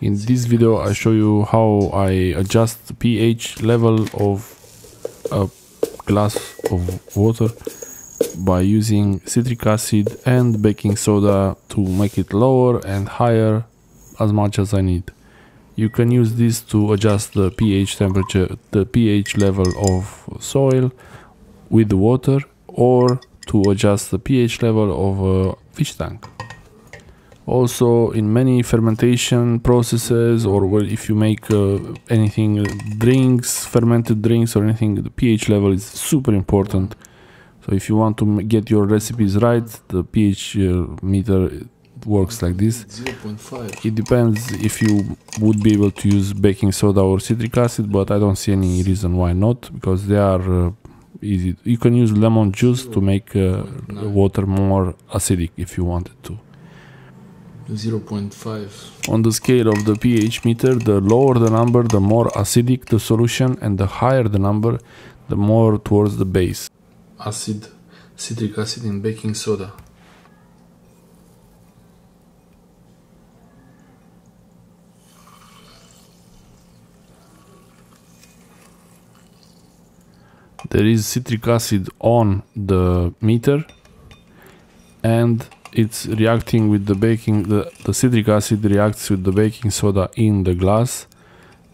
In this video I show you how I adjust the pH level of a glass of water by using citric acid and baking soda to make it lower and higher as much as I need. You can use this to adjust the pH temperature, the pH level of soil with the water or to adjust the pH level of a fish tank. Also, in many fermentation processes, or if you make uh, anything, drinks, fermented drinks, or anything, the pH level is super important. So, if you want to get your recipes right, the pH uh, meter works like this. 0.5. It depends if you would be able to use baking soda or citric acid, but I don't see any reason why not, because they are uh, easy. You can use lemon juice to make uh, water more acidic if you wanted to. 0.5. On the scale of the pH meter, the lower the number, the more acidic the solution, and the higher the number, the more towards the base. Acid, citric acid in baking soda. There is citric acid on the meter, and it's reacting with the baking. The, the citric acid reacts with the baking soda in the glass,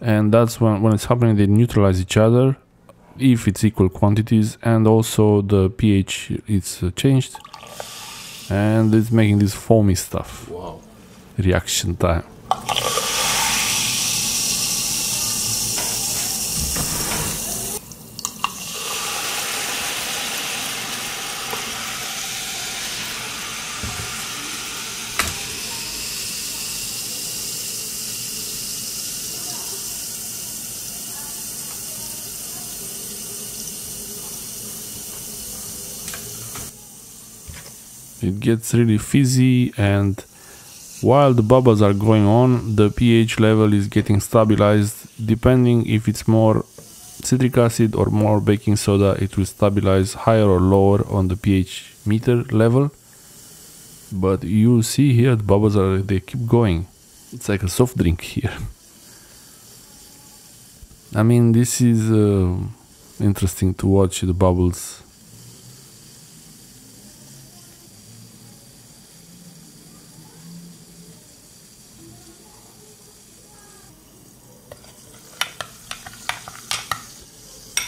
and that's when when it's happening. They neutralize each other if it's equal quantities, and also the pH is uh, changed, and it's making this foamy stuff. Wow. Reaction time. It gets really fizzy and while the bubbles are going on the pH level is getting stabilized. Depending if it's more citric acid or more baking soda it will stabilize higher or lower on the pH meter level. But you see here the bubbles are they keep going. It's like a soft drink here. I mean this is uh, interesting to watch the bubbles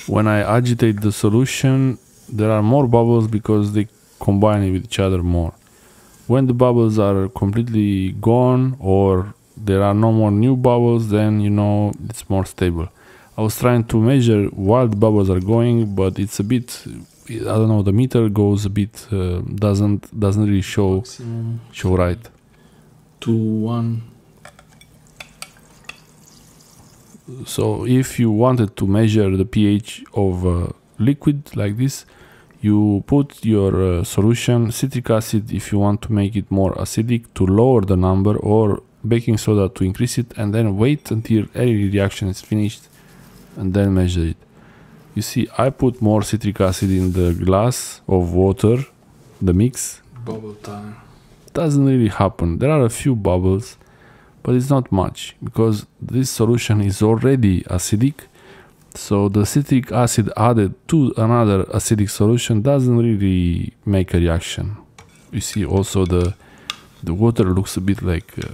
when I agitate the solution, there are more bubbles because they combine with each other more. When the bubbles are completely gone or there are no more new bubbles, then you know it's more stable. I was trying to measure while the bubbles are going, but it's a bit, I don't know, the meter goes a bit, uh, doesn't doesn't really show Maximum show right. 2, 1. So if you wanted to measure the pH of a liquid like this, you put your uh, solution citric acid if you want to make it more acidic to lower the number or baking soda to increase it and then wait until any reaction is finished and then measure it. You see I put more citric acid in the glass of water, the mix, Bubble time. doesn't really happen. There are a few bubbles, but it's not much because this solution is already acidic. So the citric acid added to another acidic solution doesn't really make a reaction. You see also the the water looks a bit like uh,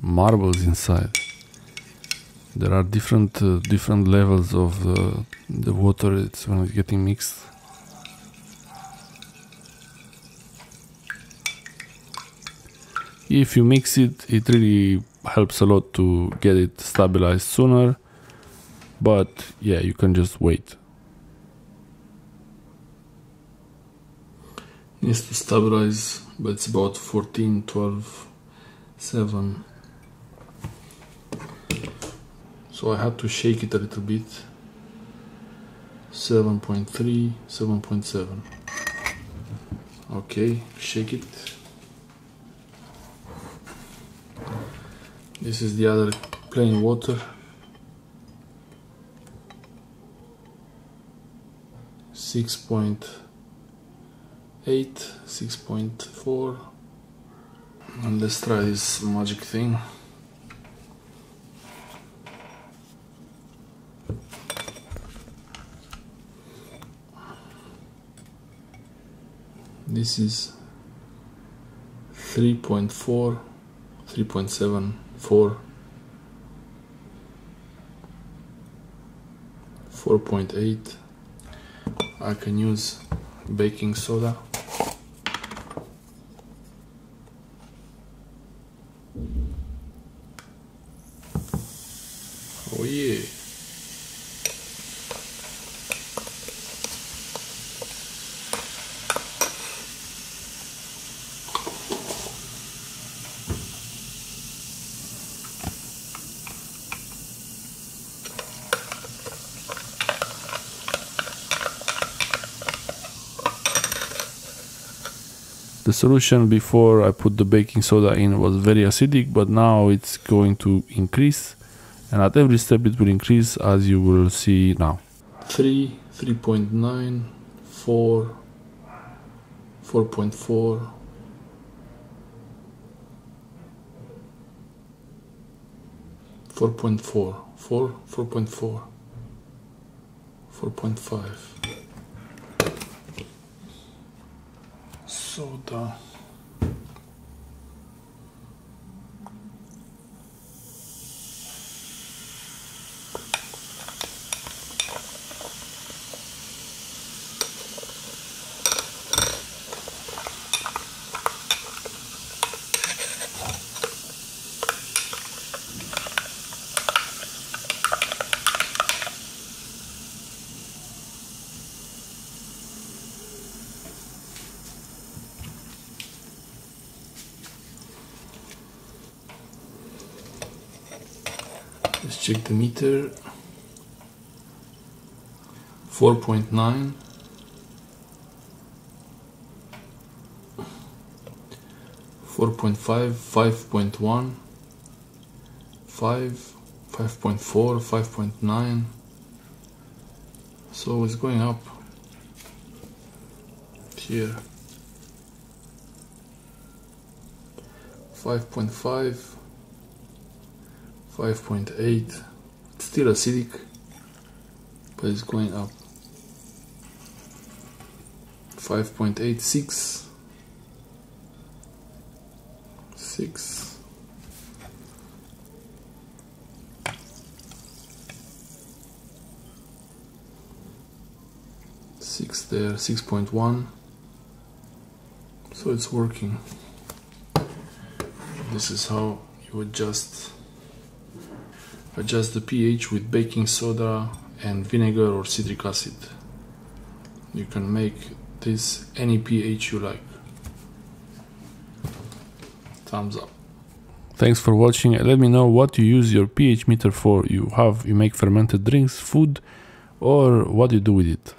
marbles inside. There are different uh, different levels of the the water. It's when it's getting mixed. If you mix it it really helps a lot to get it stabilized sooner but yeah you can just wait Needs to stabilize, but it's about 14, 12, 7. So I had to shake it a little bit. 7.3, 7.7. Okay, shake it. This is the other plain water. Six point eight, six point four. And let's try this magic thing. This is 3.4, 3.7 4 4.8 I can use baking soda. Oh yeah The solution. Before I put the baking soda in was very acidic, but now it's going to increase, and at every step it will increase as you will see now. 3 3.9 4 4.4 4.4 4 4.4 4.5 soda Let's check the meter. 4.9 4.5 5.1 5 5.4 5.9 so it's going up. Here. 5.5 5.8 it's still acidic but it's going up. 5.86 6 6 there 6.1 so it's working. This is how you adjust adjust the pH with baking soda and vinegar or citric acid you can make this any pH you like thumbs up Thanks for watching let me know what you use your pH meter for. You have you make fermented drinks, food, or what you do with it.